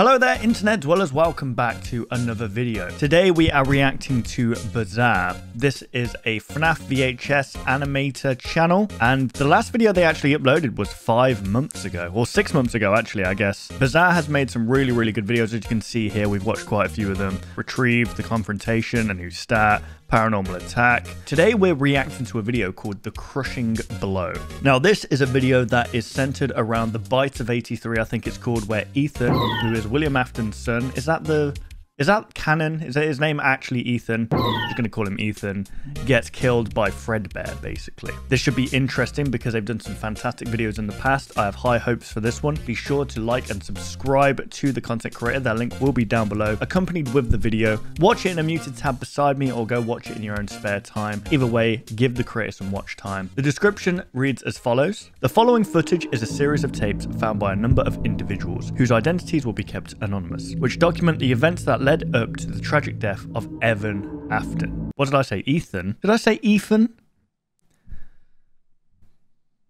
Hello there, internet dwellers. Welcome back to another video. Today we are reacting to Buzzare. This is a FNAF VHS animator channel, and the last video they actually uploaded was five months ago, or six months ago, actually, I guess. Buzzare has made some really, really good videos, as you can see here. We've watched quite a few of them. Retrieve, The Confrontation, A New Start, Paranormal Attack. Today we're reacting to a video called The Crushing Blow. Now this is a video that is centered around the Bites of 83, I think it's called, where Ethan, who is William Afton's son, is that the is that canon? Is that his name actually Ethan? I'm just going to call him Ethan. Gets killed by Fredbear, basically. This should be interesting because they've done some fantastic videos in the past. I have high hopes for this one. Be sure to like and subscribe to the content creator. That link will be down below, accompanied with the video. Watch it in a muted tab beside me or go watch it in your own spare time. Either way, give the creator some watch time. The description reads as follows. The following footage is a series of tapes found by a number of individuals whose identities will be kept anonymous, which document the events that led led up to the tragic death of Evan Afton. What did I say? Ethan? Did I say Ethan?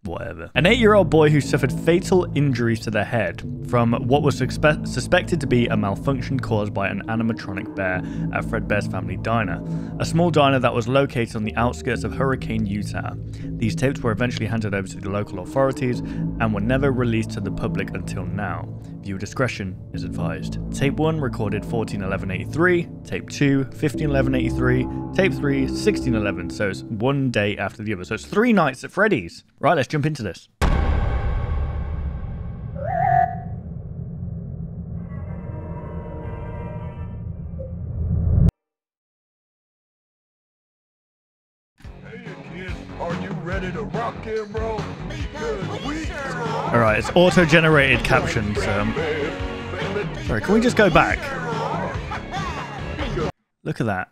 whatever. An eight-year-old boy who suffered fatal injuries to the head from what was suspe suspected to be a malfunction caused by an animatronic bear at Fredbear's family diner, a small diner that was located on the outskirts of Hurricane, Utah. These tapes were eventually handed over to the local authorities and were never released to the public until now. Viewer discretion is advised. Tape 1 recorded 141183, Tape 2 151183, Tape 3 1611, so it's one day after the other. So it's three nights at Freddy's. Right, let's jump into this. Alright, it's auto-generated captions. Um, sorry, can we just go back? Look at that.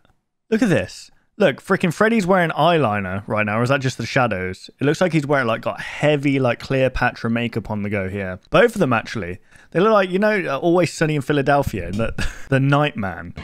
Look at this. Look, freaking Freddy's wearing eyeliner right now, or is that just the shadows? It looks like he's wearing, like, got heavy, like, Cleopatra makeup on the go here. Both of them, actually. They look like, you know, uh, Always Sunny in Philadelphia, the, the Nightman.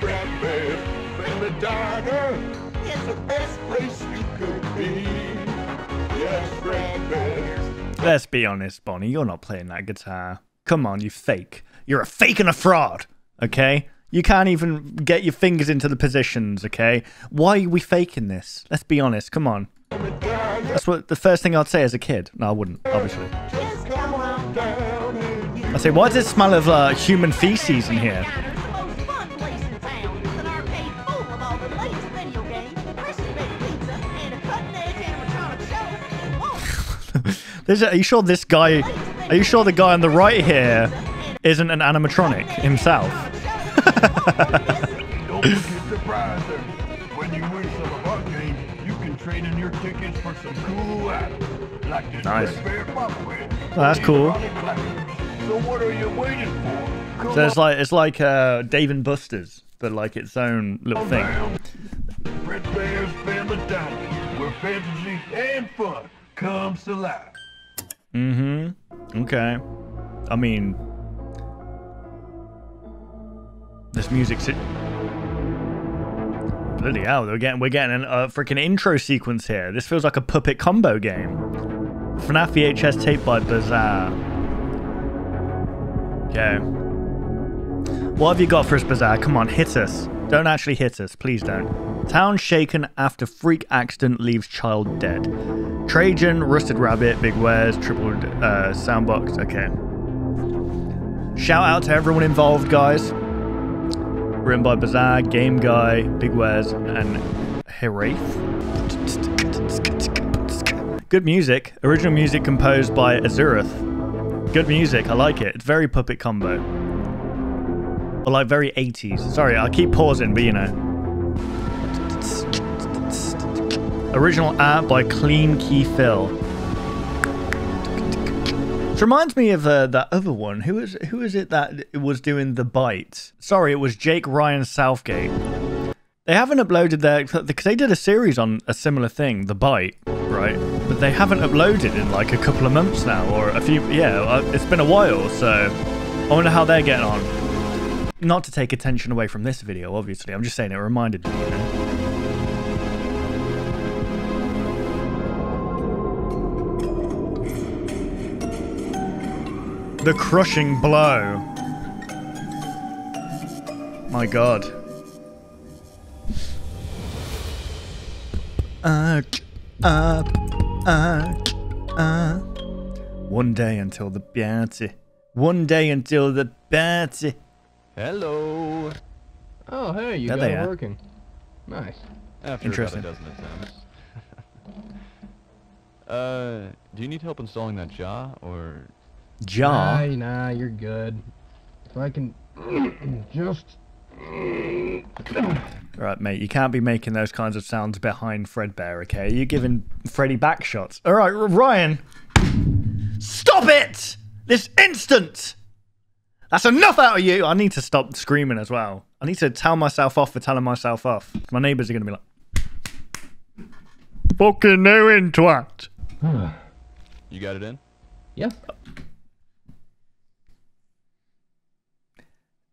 Let's be honest, Bonnie, you're not playing that guitar. Come on, you fake. You're a fake and a fraud, okay? You can't even get your fingers into the positions, okay? Why are we faking this? Let's be honest. Come on. That's what the first thing I'd say as a kid. No, I wouldn't, obviously. I say, why does it smell of uh, human feces in here? Are you sure this guy? Are you sure the guy on the right here isn't an animatronic himself? Don't forget to prize When you win some of our games, you can trade in your tickets for some cool items. Like this nice. Oh, that's cool. So what are you waiting for? So it's like it's like uh, Dave and Buster's, but like its own little thing. Fredbear's Family Dining, where fantasy and fun comes to life. Mm-hmm. Okay. I mean, this music's bloody hell. We're getting we're getting a freaking intro sequence here. This feels like a puppet combo game. FNAF VHS tape by Buzzare. Okay. What have you got for us, Buzzare? Come on, hit us. Don't actually hit us, please don't. Town shaken after freak accident leaves child dead. Trajan, Rusted Rabbit, Big Wares, Triple uh, Soundbox. Okay. Shout out to everyone involved, guys written by Buzzare, Game Guy, Big Wes, and Heraith. Good music. Original music composed by Azureth. Good music. I like it. It's very puppet combo. Or like very 80s. Sorry, I keep pausing, but you know. Original art by Clean Key Phil. It reminds me of uh, that other one. Who is who is it that was doing the bite? Sorry, it was Jake Ryan Southgate. They haven't uploaded their because they did a series on a similar thing, the bite, right? But they haven't uploaded in like a couple of months now, or a few. Yeah, uh, it's been a while. So I wonder how they're getting on. Not to take attention away from this video, obviously. I'm just saying it reminded me. You know? The crushing blow. My god. Uh, uh, uh, uh. One day until the party. One day until the party. Hello. Oh, hey, you There got it working. Nice. After Interesting. about a dozen attempts. uh, do you need help installing that jaw, or Jar. Nah, nah, you're good. If I can just. Right, mate, you can't be making those kinds of sounds behind Fredbear, okay? You're giving Freddy back shots. All right, Ryan. Stop it! This instant! That's enough out of you! I need to stop screaming as well. I need to tell myself off for telling myself off. My neighbours are going to be like, Fucking no in twat. you got it in? yeah.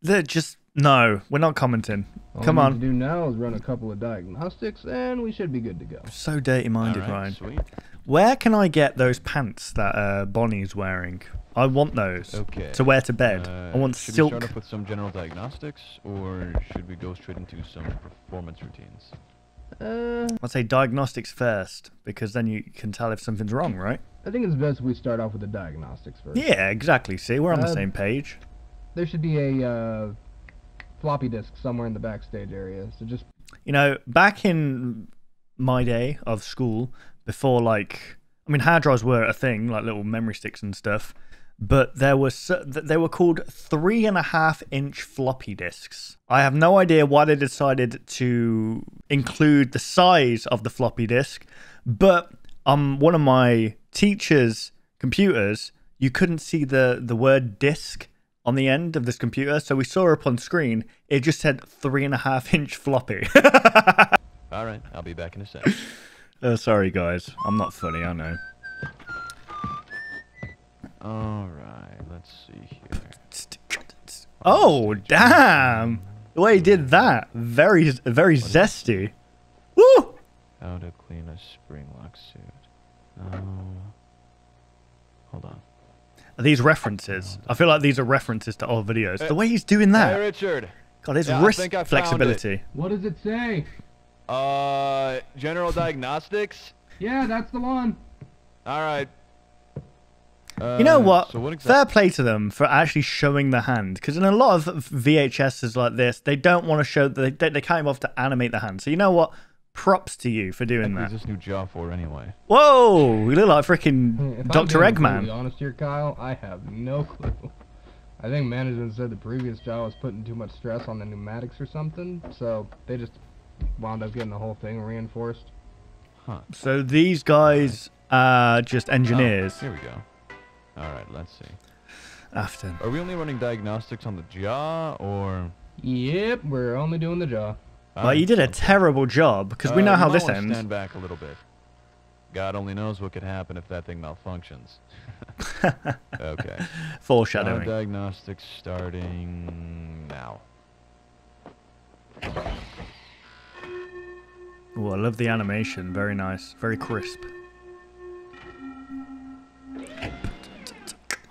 They're just, no, we're not commenting. All Come we on. need to do now is run a couple of diagnostics, and we should be good to go. So dirty minded, All right, Ryan. Sweet. Where can I get those pants that uh, Bonnie's wearing? I want those Okay. to wear to bed. Uh, I want should silk. we start off with some general diagnostics, or should we go straight into some performance routines? Uh, I'd say diagnostics first because then you can tell if something's wrong, right? I think it's best we start off with the diagnostics first. Yeah, exactly. See, we're on the Uh, same page. There should be a uh, floppy disk somewhere in the backstage area. So just You know, back in my day of school, before like, I mean, hard drives were a thing, like little memory sticks and stuff. But there was they were called three and a half inch floppy disks. I have no idea why they decided to include the size of the floppy disk, but on one of my teacher's computers, you couldn't see the the word disk on the end of this computer, so we saw up on screen. It just said three and a half inch floppy. All right, I'll be back in a sec. Uh, sorry, guys. I'm not funny, I know. All right, let's see here. Oh, damn! The way he did that, very, very zesty. Woo! How to clean a spring lock suit. Oh. Hold on. Are these references? I feel like these are references to old videos. The way he's doing Hey, that. Richard. God, his Yeah, I wrist think I found it. flexibility. what does it say? Uh, general diagnostics. Yeah, that's the one. All right. You know Uh, what? So what Fair play to them for actually showing the hand, because in a lot of VHSs like this, they don't want to show. They they they can't have to animate the hand. So you know what? Props to you for doing What is that. this new jaw for anyway? Whoa! You look like freaking If I'm Doctor being completely Eggman. honest here, Kyle, I have no clue. I think management said the previous job was putting too much stress on the pneumatics or something, so they just wound up getting the whole thing reinforced. Huh. So these guys are just Oh, engineers. here we go. All right, let's see. After. Are we only running diagnostics on the jaw, or? Yep, we're only doing the jaw. Well, you did a terrible job because we Uh, know you how this ends. Stand back a little bit. God only knows what could happen if that thing malfunctions. okay. Foreshadowing. diagnostics starting now. Oh, I love the animation. Very nice. Very crisp.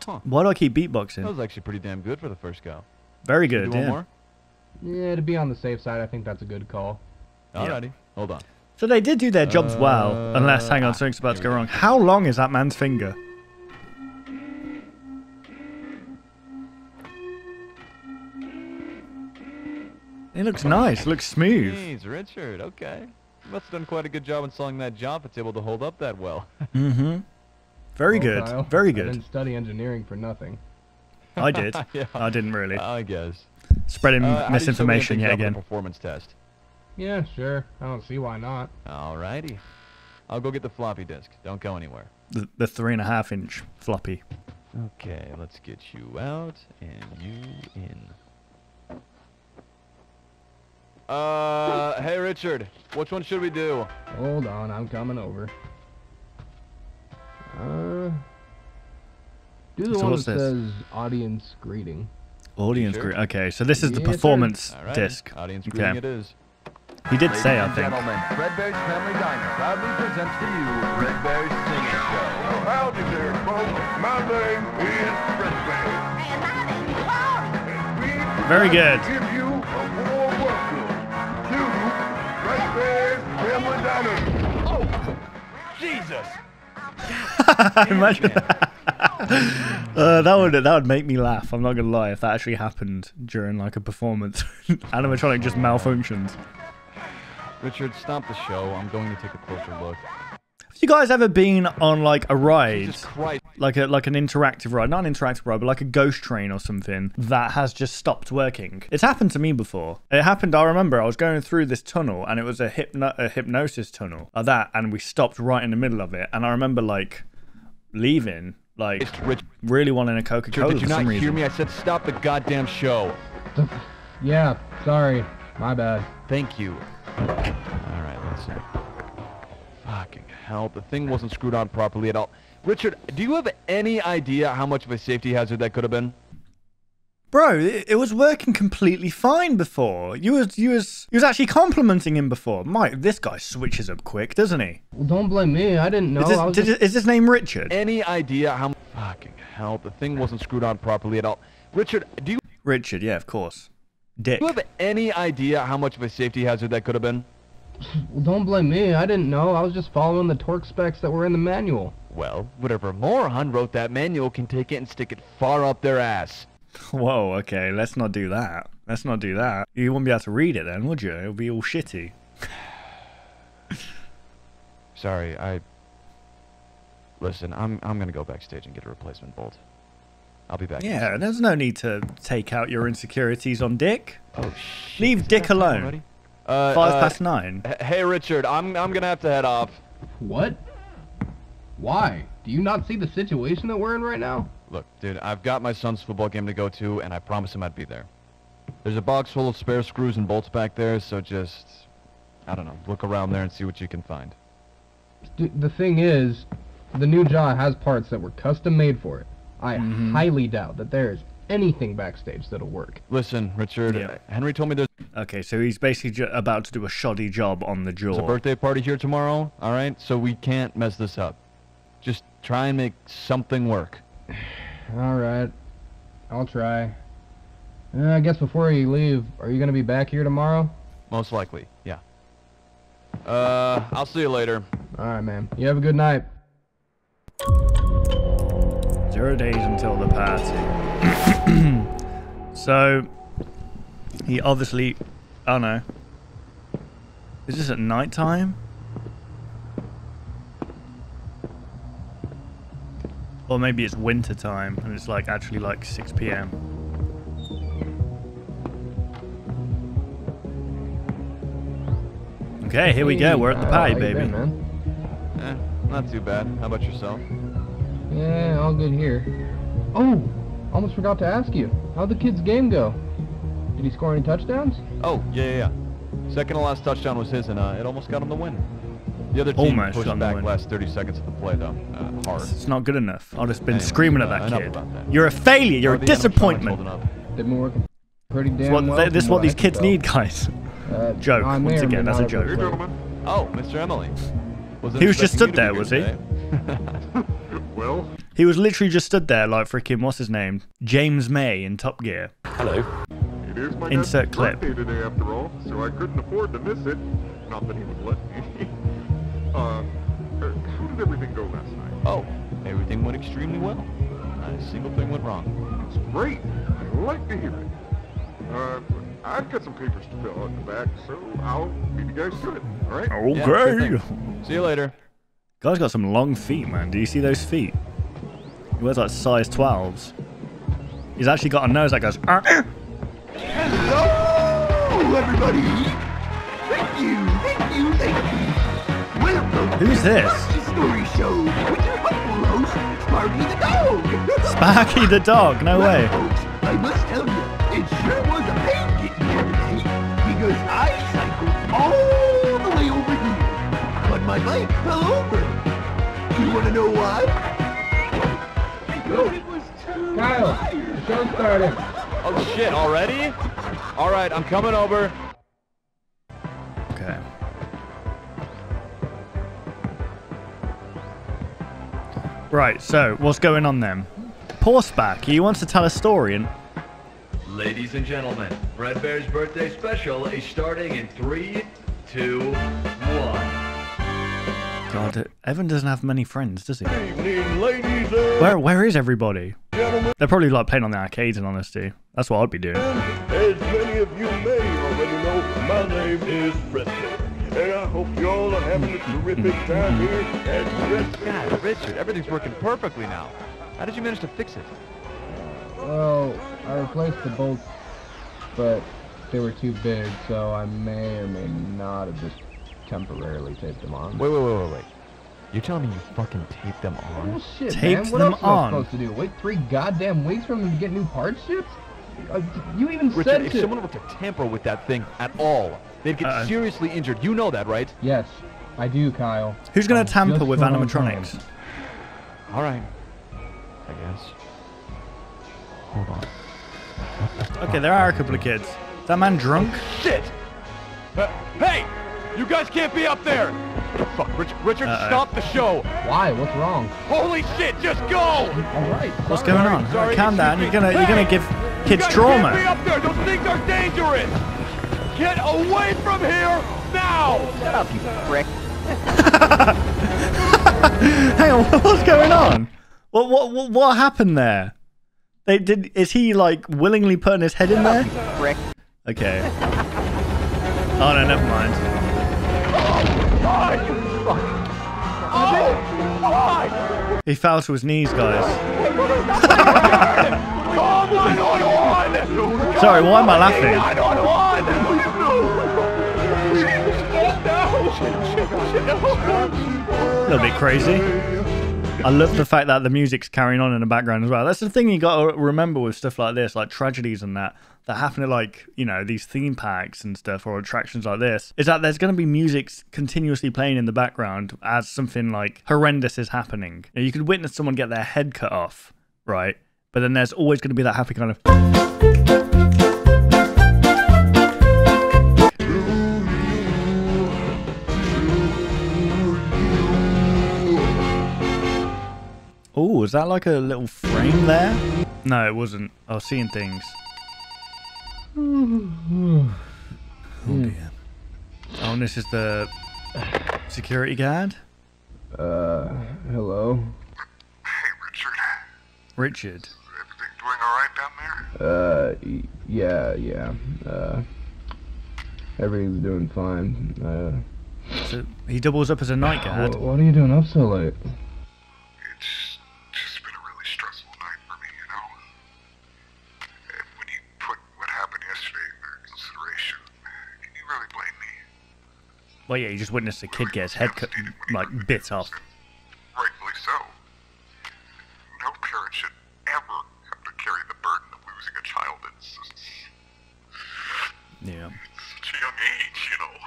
Huh. Why do I keep beatboxing? That was actually pretty damn good for the first go. Very good, yeah. more? Yeah, to be on the safe side, I think that's a good call. Yeah. Alrighty. Hold on. So they did do their jobs well, unless, hang on, Uh, something's about to go wrong. How long is that man's finger? It looks nice. Looks smooth. Jeez, Richard. Okay. You must have done quite a good job installing that jaw if it's able to hold up that well. Mm-hmm. Very Well, good. Kyle, Very I good. didn't study engineering for nothing. I did. yeah. I didn't really. I guess. Spreading Uh, how do you say we misinformation yet things up with a again. Performance test. Yeah, sure. I don't see why not. Alrighty. I'll go get the floppy disk. Don't go anywhere. The, the three and a half inch floppy. Okay, let's get you out and you in. Uh, hey Richard, which one should we do? Hold on, I'm coming over. Uh, do the So one that says audience greeting. Audience sure? group. Okay, so this is the yes, performance right. disc. Audience okay. it is. He did Ladies say, I think. Gentlemen, Family Diner proudly presents to you Singing Show. Folks. My name is And my name is Very good. give you a warm welcome to Family Diner. Oh, Jesus. Imagine that uh, that would that would make me laugh. I'm not gonna lie. If that actually happened during like a performance, animatronic just malfunctions. Richard, stop the show. I'm going to take a closer look. Have you guys ever been on like a ride, like a like an interactive ride, not an interactive ride, but like a ghost train or something that has just stopped working? It's happened to me before. It happened. I remember I was going through this tunnel and it was a hypno a hypnosis tunnel like that, and we stopped right in the middle of it. And I remember like leaving, like It's Richard, really wanting a Coca Cola did you for some not reason. hear me? I said stop the goddamn show. Yeah, sorry. My bad. Thank you. Alright, let's see. Fucking hell, the thing wasn't screwed on properly at all. Richard, do you have any idea how much of a safety hazard that could have been? Bro, it, it was working completely fine before. You was you was you was actually complimenting him before. Mike, this guy switches up quick, doesn't he? Well, don't blame me. I didn't know. Is, this, I was did- just- is his name Richard? Any idea how... Fucking hell, the thing wasn't screwed on properly at all. Richard, do you, Richard, yeah, of course. Dick. do you have any idea how much of a safety hazard that could have been? well, don't blame me. I didn't know. I was just following the torque specs that were in the manual. Well, whatever moron wrote that manual can take it and stick it far up their ass. Whoa, okay, let's not do that. Let's not do that. You wouldn't be able to read it then, would you? It would be all shitty. Sorry, I... Listen, I'm, I'm gonna go backstage and get a replacement bolt. I'll be back. Yeah, there's no need to take out your insecurities on Dick. Oh shit. Leave is Dick alone. Uh, Five uh, past nine. Hey Richard, I'm I'm gonna have to head off. What? Why? Do you not see the situation that we're in right now? Look, dude, I've got my son's football game to go to, and I promised him I'd be there. There's a box full of spare screws and bolts back there, so just, I don't know, look around there and see what you can find. D- the thing is, the new jaw has parts that were custom made for it. I Mm-hmm. highly doubt that there is anything backstage that'll work. Listen, Richard, Yeah. uh, Henry told me there's Okay, so he's basically about to do a shoddy job on the jaw. a jaw. birthday party here tomorrow, alright? So we can't mess this up. Just try and make something work. Alright, I'll try. Uh, I guess before you leave, are you gonna be back here tomorrow? Most likely, yeah. Uh, I'll see you later. Alright, man. You have a good night. Zero days until the party. so, he obviously. Oh no. Is this at night time? Or maybe it's winter time and it's like actually like 6 p.m. Okay, here we go. We're at the Hey, party, how you baby. been, man? Eh, not too bad. How about yourself? Yeah, all good here. Oh, almost forgot to ask you. How'd the kid's game go? Did he score any touchdowns? Oh, yeah, yeah, yeah. Second to last touchdown was his, and uh, it almost got him the win. The other team Almost pushed got the back win. last 30 seconds of the play, though. Uh, hard. It's not good enough. I've just been Anyways, screaming at uh, that enough kid. that. You're a failure. You're a are the animatronics disappointment. holding up? They've been working pretty damn This is what, well. this is what these kids tell. need, guys. Uh, Joke, I may once again, that's a joke. have Hey, played. gentlemen. Oh, Mr. Emily. Wasn't He was just stood there, be was he? Well, He was literally just stood there like freaking what's his name? James May in Top Gear. it is my Insert clip. today after all, so I couldn't afford to miss it. Not that he would let me. uh, uh, how did everything go last night? oh, everything went extremely well. Not a single thing went wrong. It's great. I like to hear it. Uh, I've got some papers to fill out in the back, so I'll leave you guys to it. All right? Okay. Yeah, sure. See you later. Guy's got some long feet, man. Do you see those feet? He wears like size 12s. He's actually got a nose that goes. "Ah, ah." Hello, everybody! Who's to the this? Funky Story Show with your host, Sparky the Dog! Sparky the dog. No way. Folks, I must tell you, it sure was a pain getting here today, because I cycled all the way over here, but my bike fell over. You wanna know why? Because it was too Kyle, tired. the show's starting. Oh, shit, already? All right, I'm coming over. Right. So what's going on then? Horseback. He wants to tell a story and. Ladies and gentlemen, Fredbear's birthday special is starting in three, two, one. God, Evan doesn't have many friends, does he? Evening, ladies and Where Where is everybody? gentlemen. They're probably like playing on the arcades in honesty. That's what I'd be doing. As many of you may already know, my name is Freddy. And I hope you all are having a terrific time here at Freddy. God, Richard, everything's working perfectly now. How did you manage to fix it? Well, I replaced the bolts, but they were too big, so I may or may not have just temporarily taped them on. Wait, wait, wait, wait, wait. You're telling me you fucking taped them Oh on? shit, Taped man! What them else am I supposed to do? Wait three goddamn weeks for them to get new parts shipped? Uh, you even Richard, said if to. someone were to tamper with that thing at all, they'd get Uh-oh. seriously injured. You know that, right? Yes, I do, Kyle. Who's gonna I'm tamper with animatronics? time. All right. I guess. Hold on. Okay, there are a couple of kids. Is that man drunk? Shit! Uh, hey! You guys can't be up there! Fuck, Richard, Richard Uh-oh. stop the show! Why? What's wrong? Holy shit, just go! All right. What's going on? sorry, Calm down. You're gonna you're gonna give You kids trauma. can't up there! Those things are dangerous! Get away from here now! Shut up, you prick. Hang on, what's going on? What what what, what happened there? They did. Is he like willingly putting his head in there? Prick. Okay. Oh no, never mind. Oh, oh, he fell to his knees, guys. Call 911! Sorry, why am I laughing? 911! A little bit crazy. I love the fact that the music's carrying on in the background as well. That's the thing you got to remember with stuff like this, like tragedies and that, that happen at like, you know, these theme parks and stuff or attractions like this, is that there's going to be music continuously playing in the background as something like horrendous is happening. You, know, you could witness someone get their head cut off, right? But then there's always going to be that happy kind of. Oh, is that like a little frame there? No, it wasn't. I was seeing things. Oh dear. Oh, and this is the security guard, Uh, hello. Hey, Richard. Richard. Everything doing all right down there? Uh, yeah, yeah. Uh, everything's doing fine. Uh, So he doubles up as a night guard. wh- what are you doing up so late? It's just been a really stressful night for me, you know? And when you put what happened yesterday into consideration, can you really blame me? Well, yeah, you just witnessed a kid get his head cut, like bit off. Rightfully so. No parent should ever have to carry the burden of losing a child at s- Yeah. such a young age, you know.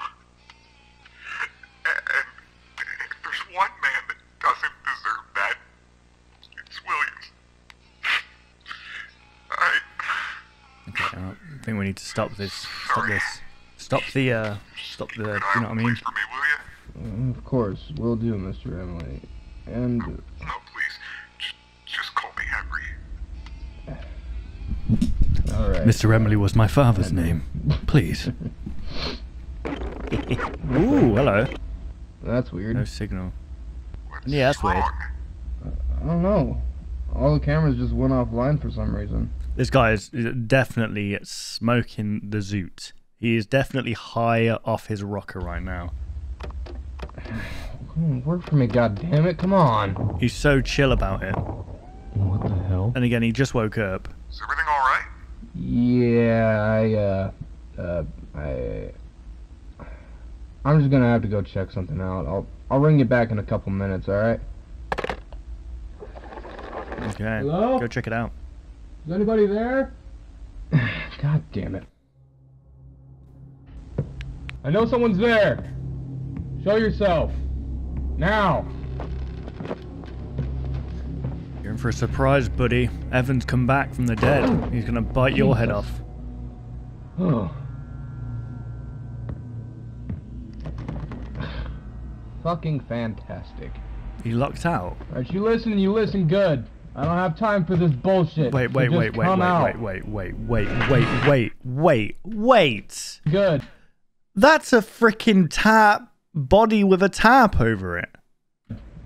And if there's one man that doesn't deserve that, it's Williams. I, Okay, I think we need to stop this. Stop this. Stop the. uh Stop the. You know what I mean? For me, will you? Uh, Of course, will do, Mr. Emily. And No, please. Just, just call me Henry. all right. Mr. Emily was my father's name. Please. Ooh, hello. That's weird. No signal. What's Yeah, that's weird. I don't know. All the cameras just went offline for some reason. This guy is definitely smoking the zoot. He is definitely high off his rocker right now. Work for me, goddammit. Come on. He's so chill about it. What the hell? And again, he just woke up. Is everything all right? Yeah, I, uh, uh, I, I'm just gonna have to go check something out. I'll, I'll ring you back in a couple minutes, alright? Okay. Hello? Go check it out. Is anybody there? God damn it. I know someone's there. Show yourself. Now. You're in for a surprise, buddy. Evan's come back from the dead. He's gonna bite your head off. Oh. Fucking fantastic. He locked out. Alright, you listen and you listen good. I don't have time for this bullshit. Wait, wait, just wait, wait, wait, out. wait, wait, wait, wait, wait, wait, wait, wait. Good. That's a freaking tarp body with a tarp over it.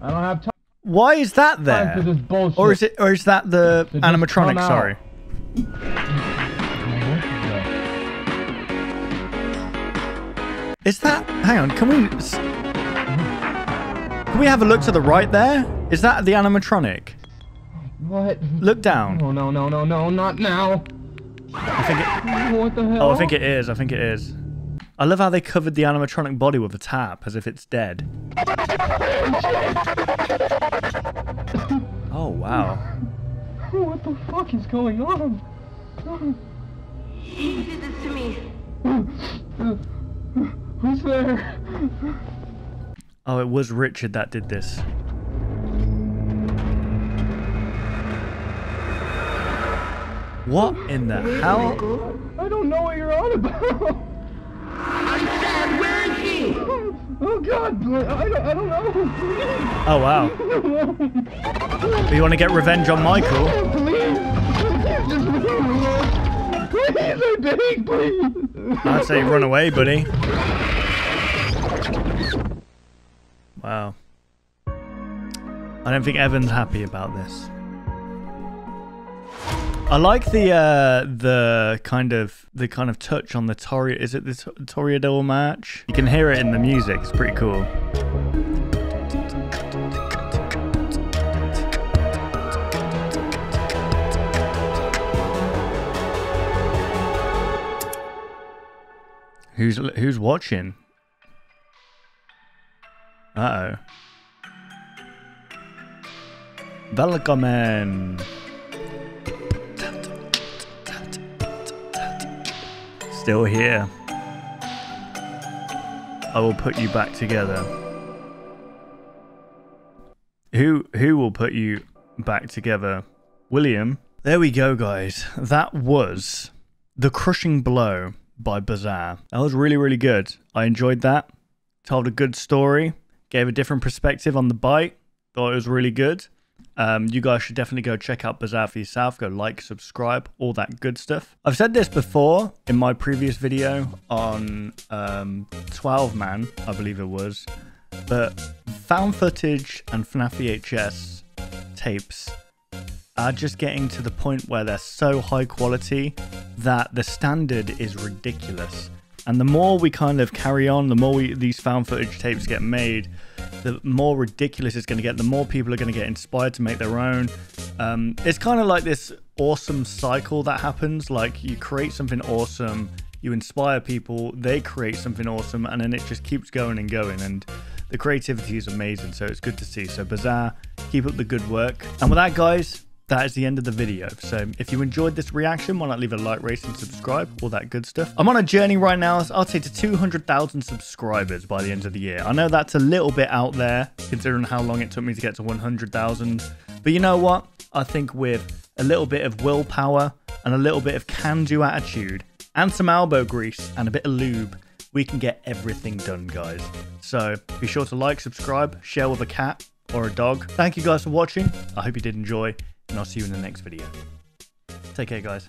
I don't have time Why is that for there? this bullshit. Or is it or is that the So animatronic, sorry? Is that hang on, can we Can we have a look to the right there? Is that the animatronic? What? Look down. Oh no no no no not now. I think it, What the hell? Oh, I think it is. I think it is. I love how they covered the animatronic body with a tap as if it's dead. Oh wow. What the fuck is going on? He did this to me. Who's there? Oh, it was Richard that did this. What in the hell? I don't know what you're on about. I'm sad. Where is he? Oh god, I don't, I don't know. Oh wow. You want to get revenge on Michael? Please, please, just leave me alone. Please, I beg, please. I'd say run away, buddy. Wow. I don't think Evan's happy about this. I like the uh, the kind of the kind of touch on the Tori. Is it the T- Toreador March? You can hear it in the music. It's pretty cool. Who's who's watching? Uh oh. Velkommen. Still here. I will put you back together. Who who will put you back together? William. There we go, guys. That was The Crushing Blow by Buzzare. That was really, really good. I enjoyed that. Told a good story. Gave a different perspective on the bite. Thought it was really good. Um, you guys should definitely go check out Buzzare for yourself. Go like, subscribe, all that good stuff. I've said this before in my previous video on um, 12 Man, I believe it was. But found footage and FNAF VHS tapes are just getting to the point where they're so high quality that the standard is ridiculous. And the more we kind of carry on, the more we, these found footage tapes get made, the more ridiculous it's going to get. The more people are going to get inspired to make their own. Um, it's kind of like this awesome cycle that happens. Like you create something awesome, you inspire people, they create something awesome, and then it just keeps going and going. And the creativity is amazing. So it's good to see. So Buzzare, keep up the good work. And with that, guys, that is the end of the video. So if you enjoyed this reaction, why not leave a like, rate, and subscribe, all that good stuff. I'm on a journey right now, I'll say to 200,000 subscribers by the end of the year. I know that's a little bit out there, considering how long it took me to get to 100,000. But you know what? I think with a little bit of willpower and a little bit of can-do attitude and some elbow grease and a bit of lube, we can get everything done, guys. So be sure to like, subscribe, share with a cat or a dog. Thank you guys for watching. I hope you did enjoy and I'll see you in the next video. Take care, guys.